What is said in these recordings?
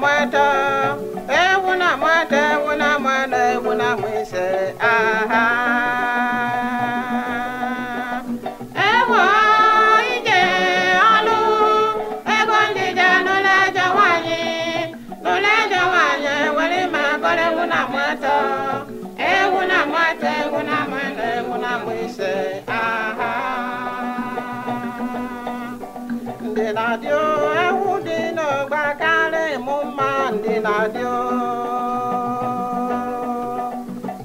na-amata ewu na-amata ewu na-amata ewu na-amụ ise aha ewu ije ọlụ ego ndị je n'ụlọ ejọ nwaanyị n'ụlọ ejọ nwaanyị were ma gọrọ ewu na-amata ewu na-amata ewu na-amata ewu na-amụ aha gbakarị mụ mma ndị na-adị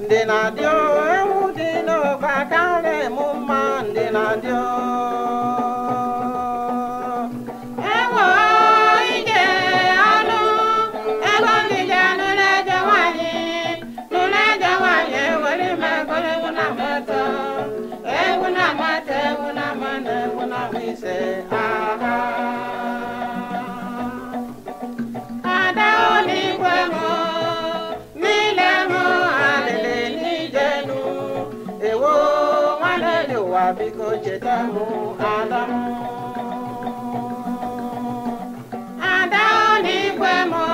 ndị na-adị wà bí kò ṣe dámú ádámú. ádámú ní pẹ́mọ́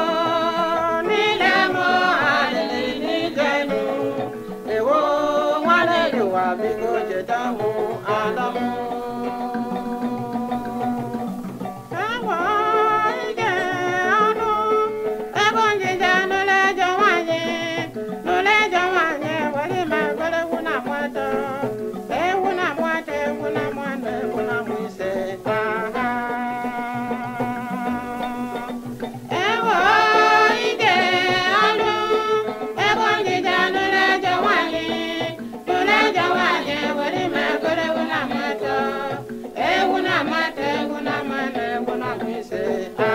nílẹ̀ mọ́ àlè níjẹ̀nu èwo wọn lè lò dizer